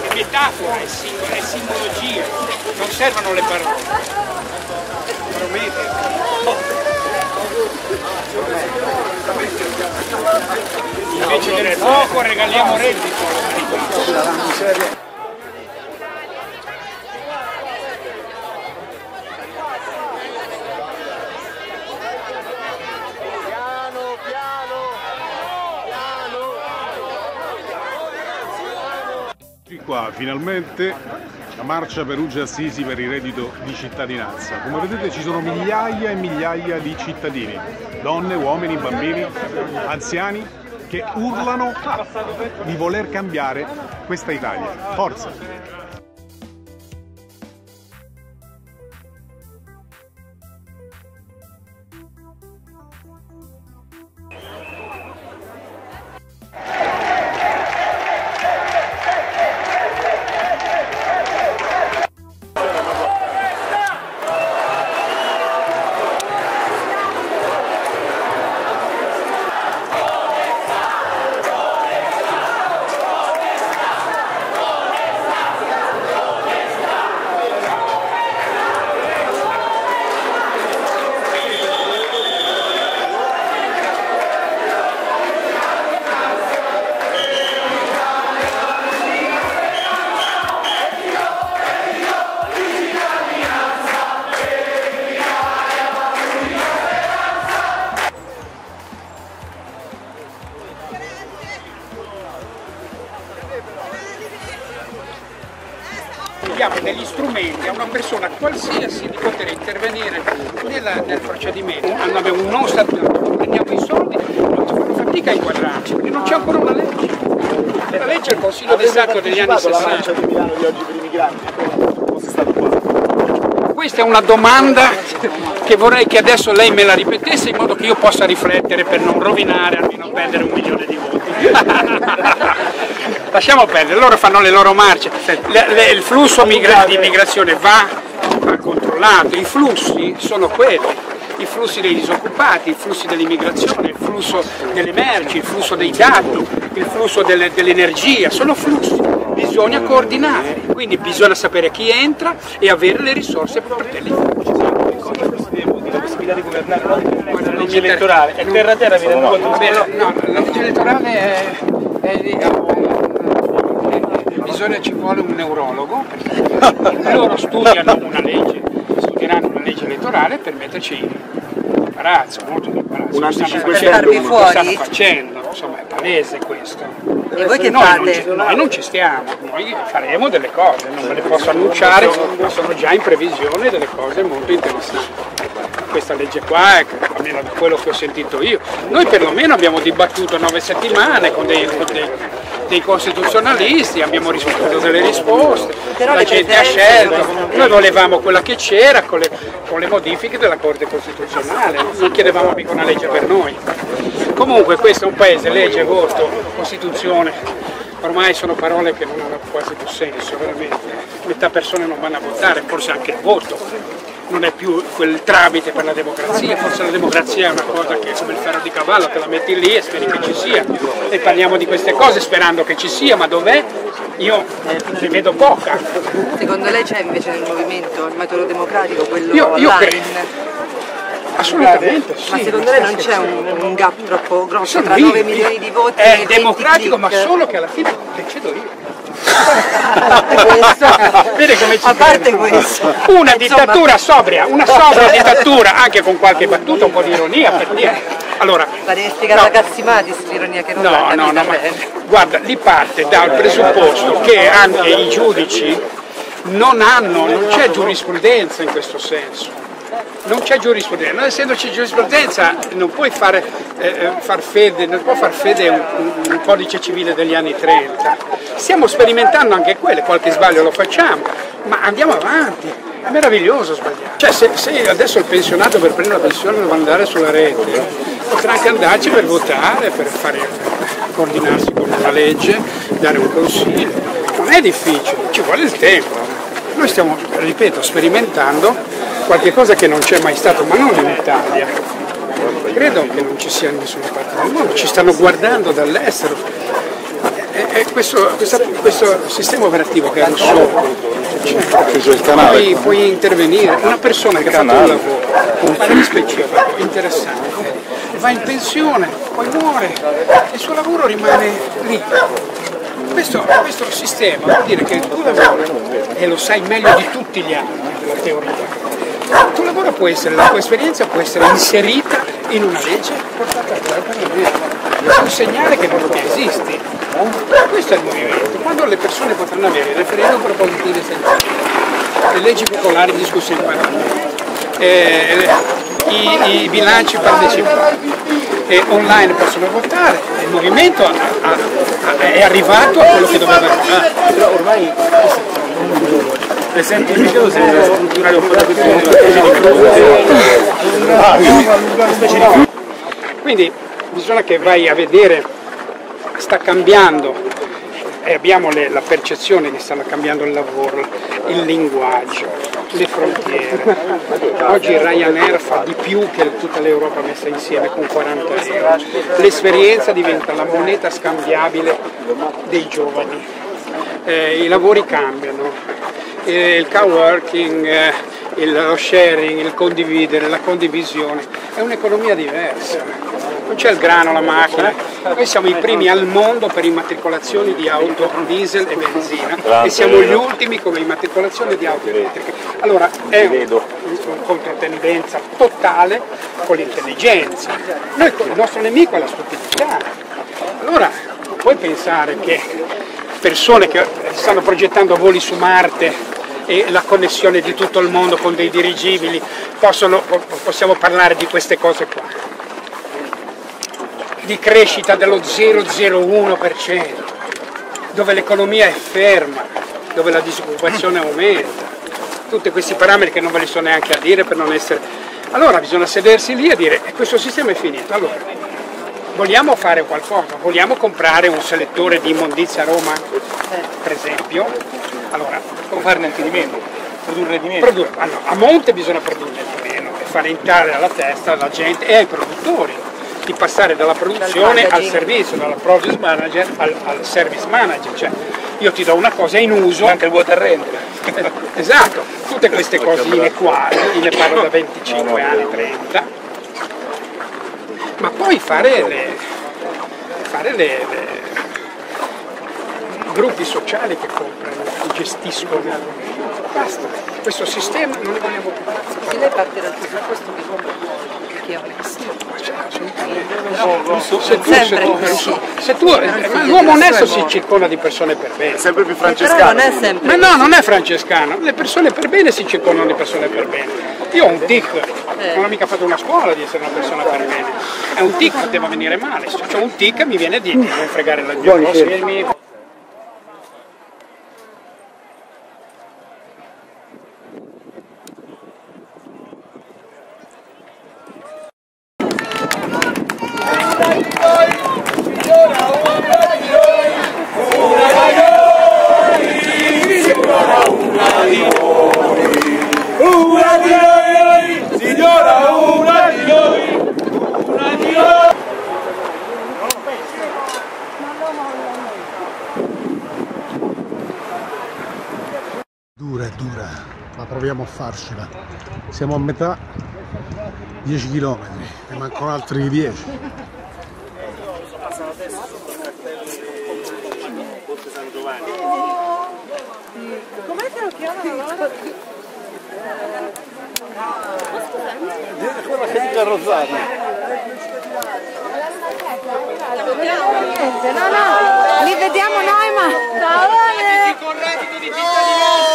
È metafora, è simbolo, è simbologia, non servono le parole. Promete. Invece del fuoco regaliamo reddito. Finalmente, la marcia Perugia Assisi per il reddito di cittadinanza. Come vedete ci sono migliaia e migliaia di cittadini, donne, uomini, bambini, anziani, che urlano di voler cambiare questa Italia. Forza! Persona qualsiasi di poter intervenire nella- nel procedimento. Noi abbiamo un non statuto, prendiamo i soldi, non fanno fatica a inquadrarci, perché non c'è ancora una legge. La legge è il Consiglio di Stato degli anni 60. di Milano di oggi per i migranti. Questa è una domanda che vorrei che adesso lei me la ripetesse in modo che io possa riflettere per non rovinare, almeno perdere un milione di voti. Lasciamo perdere, loro fanno le loro marce. Le- le- il flusso migra- di immigrazione va, va controllato, i flussi sono quelli. I flussi dei disoccupati, i flussi dell'immigrazione, il flusso delle merci, il flusso dei dati, il flusso delle- dell'energia, sono flussi, bisogna coordinare, quindi bisogna sapere chi entra e avere le risorse per poterli possibilità di governare la legge elettorale. è terra terra conto Beh, no, la legge elettorale è, è di- bisogna ci vuole un neurologo, perché loro studiano una legge, studieranno una legge elettorale per metterci in imbarazzo, molto in imbarazzo. Un Lo stanno anticinquecento. facendo, Per farvi lo stanno facendo, insomma è palese questo. E voi che noi, fate? Non ci, noi non ci stiamo, noi faremo delle cose, non ve le posso annunciare, ma sono già in previsione delle cose molto interessanti. Questa legge qua, è, almeno da quello che ho sentito io, noi perlomeno abbiamo dibattuto nove settimane con dei, con dei- dei costituzionalisti, abbiamo ricevuto delle risposte, Però la gente ha scelto, noi volevamo quella che c'era con le, con le modifiche della Corte Costituzionale, non chiedevamo mica una legge per noi. Comunque questo è un paese, legge, voto, Costituzione, ormai sono parole che non hanno quasi più senso, veramente. Metà persone non vanno a votare, forse anche il voto non è più quel tramite per la democrazia, forse la democrazia è una cosa che è come il ferro di cavallo, te la metti lì e speri che ci sia. E parliamo di queste cose sperando che ci sia, ma dov'è? Io ne vedo poca. Secondo lei c'è invece nel movimento il metodo democratico, quello Io- io online? credo. Assolutamente sì. Ma secondo lei non c'è un, un gap troppo grosso Sono tra io, 9 io- milioni di voti È 20 democratico, ma solo che alla fine decido io. A parte questo, Vede come ci a parte questo, Una insomma, dittatura sobria, una sobria dittatura, anche con qualche battuta, un po' di ironia per dire. Allora, L'avevi spiegata no. Cassimatis l'ironia che non No, no, no, ma guarda, lì parte dal presupposto che anche i giudici non hanno, non c'è giurisprudenza in questo senso. Non c'è giurisprudenza, non essendoci giurisprudenza non puoi fare, eh, eh, far fede, non può far fede un, un- codice civile degli anni 30. Stiamo sperimentando anche quelle, qualche sbaglio lo facciamo, ma andiamo avanti. È meraviglioso sbagliare. Cioè se, se adesso il pensionato per prendere la pensione deve andare sulla rete, potrà anche andarci per votare, per fare, coordinarsi con una legge, dare un consiglio. non è difficile, ci vuole il tempo. Noi stiamo, ripeto, sperimentando qualche cosa che non c'è mai stato, ma non in Italia. Credo che non ci sia in nessuna parte del mondo, ci stanno guardando dall'estero. E, questo, questa- questo sistema operativo che un solo, puoi, puoi intervenire, una persona che ha fatto un lavoro, un fine specifico, interessante, va in pensione, poi muore, il suo lavoro rimane lì. Questo, questo sistema vuol dire che il tuo lavoro, e lo sai meglio di tutti gli altri della teoria, il lavoro può essere, la tua esperienza può essere inserita in una legge portata a termine. Questo è un segnale che non esisti. Questo è il movimento. Quando le persone potranno avere il referendum propositivo senza le leggi popolari discusse in Parlamento, eh, i, i bilanci partecipati e online possono votare, il movimento ha- ha- ha- è arrivato a quello che doveva arrivare. Però ormai le senti il video se strutturare un po' crisi di cruise. Quindi bisogna che vai a vedere, sta cambiando e abbiamo le- la percezione che stanno cambiando il lavoro, il linguaggio, le frontiere. Oggi Ryanair fa di più che tutta l'Europa messa insieme con 40 euro. L'esperienza diventa la moneta scambiabile dei giovani. Eh, I lavori cambiano, il co-working, eh, il- lo sharing, il condividere, la condivisione, è un'economia diversa. Non c'è il grano, la macchina. Noi siamo i primi al mondo per immatricolazioni di auto diesel e benzina e siamo gli ultimi come immatricolazione di auto elettriche. Allora è un, un controtendenza totale con l'intelligenza. Noi, il nostro nemico è la stupidità. Allora puoi pensare che persone che stanno progettando voli su Marte e la connessione di tutto il mondo con dei dirigibili, possono- possiamo parlare di queste cose qua. Di crescita dello 0,01%, dove l'economia è ferma, dove la disoccupazione aumenta. Tutti questi parametri che non ve li so neanche a dire per non essere... Allora bisogna sedersi lì e dire, "Eh, questo sistema è finito. Allora, vogliamo fare qualcosa? Vogliamo comprare un selettore di immondizia a Roma, per esempio? Allora, Come farne anche di meno, produrre di meno. Produrre- allora, a monte bisogna produrre di meno e fare entrare alla testa alla gente e ai produttori di passare dalla produzione al servizio, dalla produce manager al, al service manager, cioè io ti do una cosa in uso, Anche il vuoto a rendere. eh, esatto, tutte queste cosine qua, io ne parlo da 25 anni, 30, ma poi fare le, fare le, le- i gruppi sociali che comprano, che gestiscono, basta, questo sistema non ne vogliamo più. Sì, lei parte dal presupposto che chi è onesto. Se tu, l'uomo onesto si circonda di persone per bene. sempre più francescano. è Ma no, non è francescano, le persone per bene si circondano di persone per bene. Io ho un tic, non ho mica fatto una scuola di essere una persona per bene. È un tic, poteva venire male. Se ho un tic mi viene di non fregare la gente. Dura, è dura, ma proviamo a farcela. Siamo a metà 10 km, ne mancano altri 10. Niente, no, no, li vediamo noi, ma... Ciao, Con reddito di cittadinanza!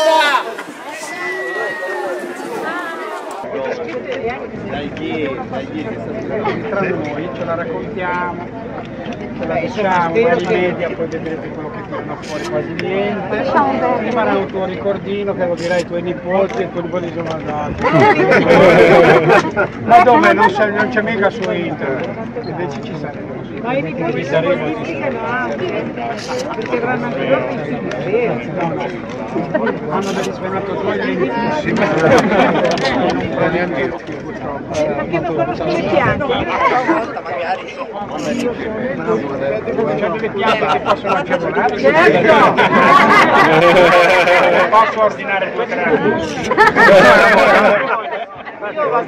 Tra noi ce la raccontiamo, ce la diciamo, vai in media, poi vedrete quello che tirano fuori quasi niente. Rimarrà un tuo ricordino che lo dirai ai tuoi nipoti e i tuoi nipoti andati. Ma dove? Non c'è, non c'è mica su internet, invece ci sarebbe. Ma i nipoti sono modificano anche, perché avranno anche loro i figli veri. Hanno degli spermatozoi lentissimi. Perché non conoscono le piante. volta magari. C'è delle piante che possono agevolare. Certo! Posso ordinare due gradi. Da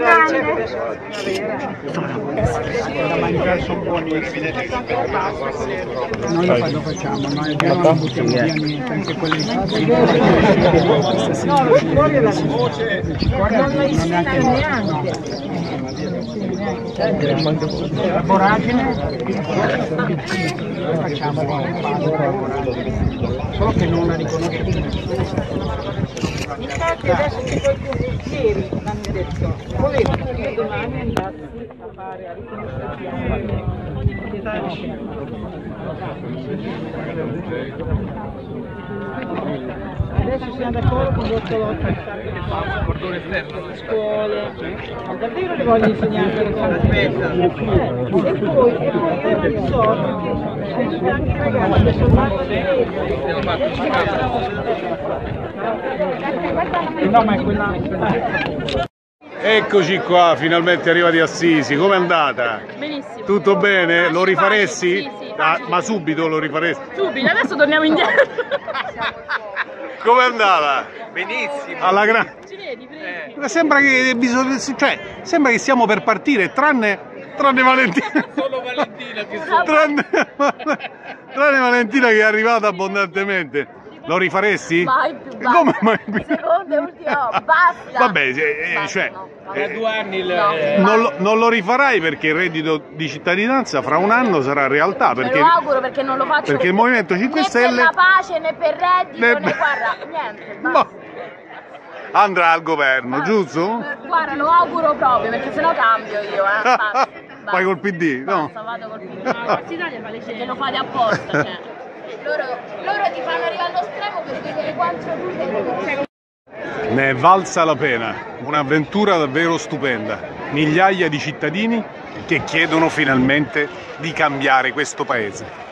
mangiare sono buonissimi. Noi lo, fa- lo facciamo, noi abbiamo non buttiamo via niente, anche quelle No, lo scuoio è la voce. Non lo insegnano neanche. La voragine facciamo con le palle, solo che non la riconosce più. Infatti adesso che poi ieri hanno detto, volevano che domani andassi a fare a riconoscere Adesso siamo d'accordo con il dottor scuole, ma davvero le voglio insegnare le cose. E poi, e poi io non che aiuta anche i ragazzi che sono nati No, ma è quella... Eccoci qua, finalmente arrivati a Sisi. Com'è andata? Benissimo. Tutto bene? Lo Facile, facile. ma subito lo rifaresti? Subito, adesso torniamo indietro. Com'è andata? Benissimo. Alla grande. Ci vedi, prego. Sembra che bisogna, cioè, sembra che stiamo per partire, tranne, tranne Valentina. Solo Valentina che Tranne, tranne Valentina che è arrivata abbondantemente. Lo rifaresti? Mai più basta. Come mai più? Secondo e ultimo, basta. Vabbè, se- eh, Basta, cioè, no. Tra due anni il... No. eh, Non lo, non lo rifarai perché il reddito di cittadinanza fra un anno sarà realtà Me perché lo auguro perché non lo faccio perché il Movimento 5 né Stelle- per la pace né per reddito Né- né, guarda niente Boh, basta. andrà al governo, giusto? guarda lo auguro proprio perché sennò cambio io eh. Basta, Vai col PD, no? basta, vado col PD Forza Italia fa le perché lo fate apposta cioè. Loro, loro ti fanno arrivare allo stremo per vedere quanto tu sei Ne è valsa la pena, un'avventura davvero stupenda. Migliaia di cittadini che chiedono finalmente di cambiare questo paese.